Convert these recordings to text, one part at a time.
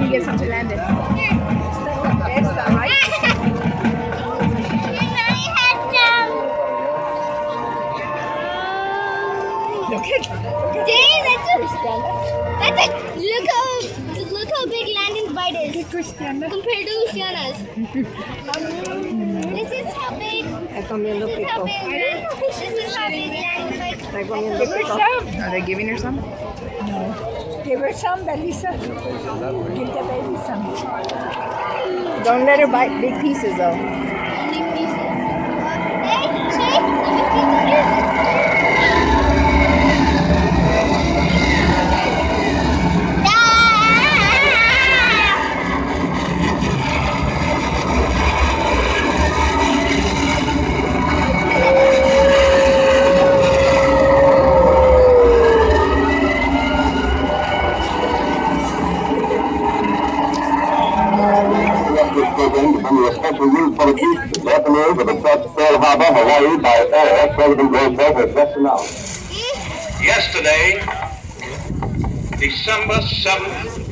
You get some to land it. Look at, Dang, that's a, that's a, look how, look how big Landon's bite is compared to Luciana's. This is how comiendo this is how pico. big, this is how big Landon's bite Está comiendo her pico. some. Are they giving her some? No. Give her some, Belisa. Give the baby some. Don't let her bite big pieces though. Only pieces. Yesterday, December 7th,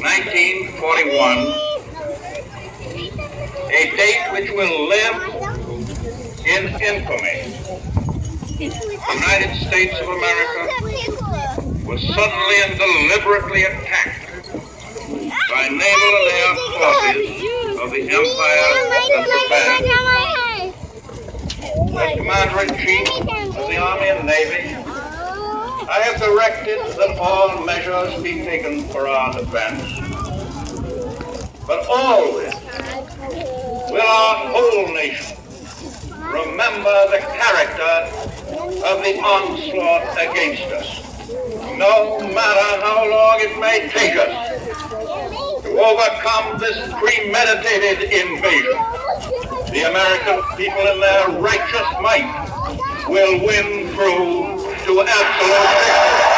1941, a date which will live in infamy. The United States of America was suddenly and deliberately attacked by naval and air forces of the Empire of Japan. As Commander-in-Chief of the Army and Navy, I have directed that all measures be taken for our defense. But always will our whole nation remember the character of the onslaught against us. No matter how long it may take us to overcome this premeditated invasion, the American people in their righteous might will win through to absolute victory.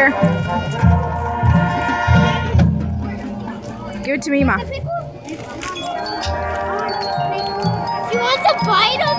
Here. Give it to me, Ma. You want to bite